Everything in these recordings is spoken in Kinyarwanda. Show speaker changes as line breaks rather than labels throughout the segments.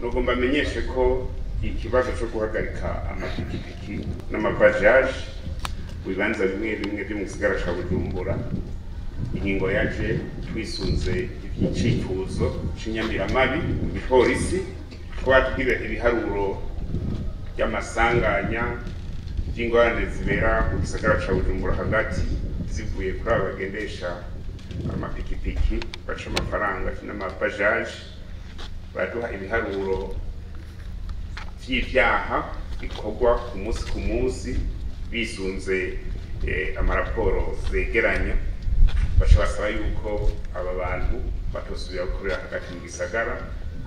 nagomba amenyeshe ko ikibazo cyo guhagarika amapikipiki n'amabajaje mu bibanza bimwe bimwe byo mu gisagara ca bujumbura ingingo yaje twisunze ivyicifuzo c'inyamiramabi mu gipolisi ko batubwira ibiharuro by'amasanganya by'ingorane zibera mu gisagara ca bujumbura hagati zivuye kuri aba bagendesha amapikipiki baca amafaranga n'amabajaje baraduha ibiharuro vy'ivyaha bikorwa ku munsi ku munsi bisunze eh, amaraporo zegeranya. Baca basaba yuko aba bantu batosubira gukorera hagati mu gisagara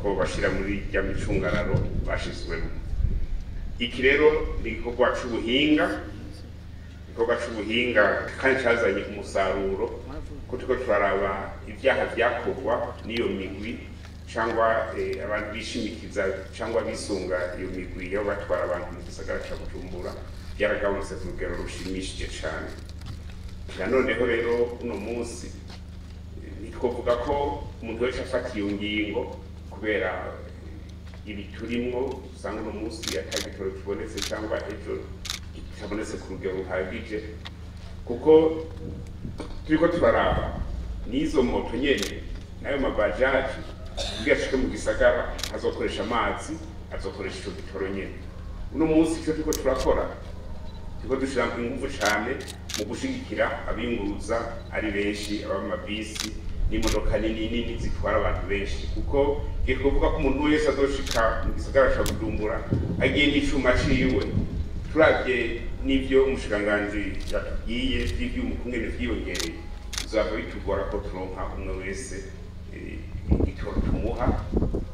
ko bashira muri rya micungararo bashizwemo iki rero ni igikorwa c'ubuhinga igikorwa c'ubuhinga kandi cazanye umusaruro ko turiko turaraba ivyaha vyakorwa n'iyo migwi cyangwa eh, abantu bishimikiza cyangwa bisunga iyo migwi yo batwara abantu mu gisagara ca bujumbura byaragabanutse ku rugero rushimishije cyane na noneho rero uno munsi eh, ntitwovuga ko umuntu wese afata iyo ngingo kubera ibi turimwo usanga uno munsi ata gitoro kibonetse cyangwa ejo kitabonetse ku rugero ruhagije kuko turiko turaraba. N'izo moto nyene n'ayo mabajaji kugira ashike mu gisagara azokoresha amazi azokoresha ico gitoro nyene. Uno munsi ico turiko turakora turiko dushira inguvu cane mu gushigikira abinguruza ari benshi abamabisi n'imodoka nini nini zitwara abantu benshi. Kuko igihe twovuga ko umuntu wese azoshika mu gisagara ca bujumbura agiye n'icuma ciwe turavye n'ivyo umushikiranganji yatubwiye vy'ivyuma ukungene vyiyongereye. Bizaba bitugora ko turonka umwe wese igitoro tumuha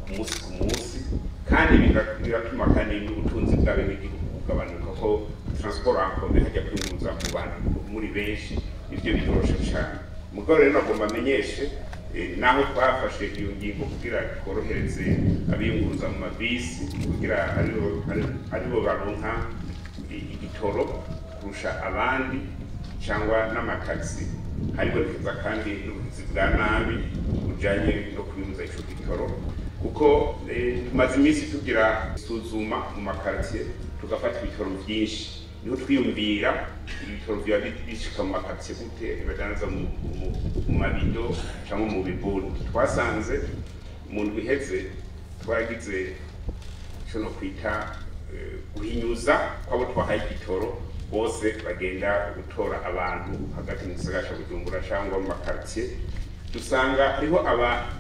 ku munsi ku munsi kandi biratuma kandi n'ubutunzi bw'abenegihugu bugabanuka ko transport en commun hajya kwinguruza mu bantu muri benshi. Nivyo bitoroshe cane mugabo rero nagomba amenyeshe eh, naho twafashe iyo ngingo kugira tworohereze abiyunguruza mu mabisi kugira ari bo ari- ari bo baronka igitoro kurusha abandi cyangwa n'amatagisi haribonekeza kandi n'ubugizi bwa nabi bujanye ico gitoro kuko eh, tumaze iminsi tugira isuzuma mu makartier tugafata ibitoro vyinshi ni ho twiyumvira ibitoro biba bi- bishika mu makartier gute badandaza mu mabido cyangwa mu bibuni. Twasanze mu ndwi iheze twaragize ico no kwita eh, guhinyuza kwabo twahaye igitoro bose bagenda gutora abantu hagati mu gisagara ca bujumbura cyangwa mu makartier dusanga hariho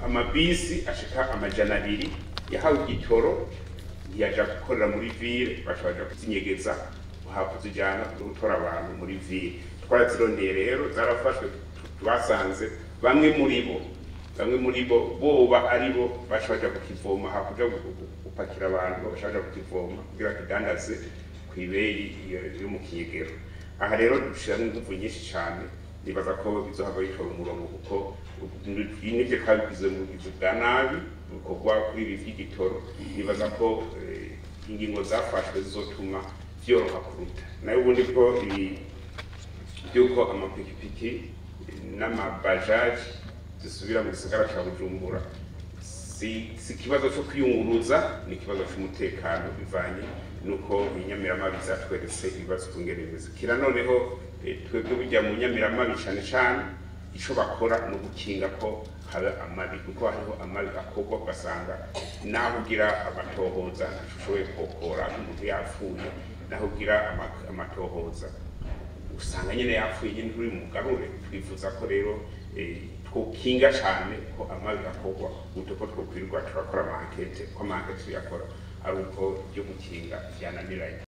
amabisi ashika amajana abiri. Yahawe igitoro ntiyaja gukorera muri ville. Baja kuzinyegeza hakuzijana gutora abantu muri ville. Twarazirondeye rero zarafashwe twasanze bamwe muri bo bamwe muri bo boba ari bo baja kukivoma. Gu- gupakira abantu baja kukivoma kugira kidandaze kw'ibeyi iyo- yo mu kiyegero aha rero dushiramo inguvu nyinshi cane. Nibaza ko bizohava bitora umurongo kuko nivyo twabigize mu bugizi bwa nabi bukorwa kuri ibi vy'igitoro nibaza ko eh, ingingo zafashwe zizotuma vyoroha kuruta. Nayo ubundi ko ibi by'uko amapikipiki n'amabajaji zisubira mu gisagara ca bujumbura si ikibazo cyo kwiyunguruza ni ikibazo cy'umutekano bivanye nuko inyamiramabi zatweretse ibibazo kungene bimeze kira noneho eh, twebwe burya mu nyamiramabi cane cane ico bakora ni ugukinga ko haba amabi. Kuko hariho amabi akorwa ugasanga naho ugira amatohoza ntaco ushoboye kokora umuntu yapfuye naho ugira ama- amatohoza. Usanga nyine yapfuye nyine nturi mu garure twifuza ko rero eh, twokinga cyane ko amabi akorwa gute ko twokwirirwa turakora amankete ko amankete tuyakora ari uko byo gukinga byananiranye.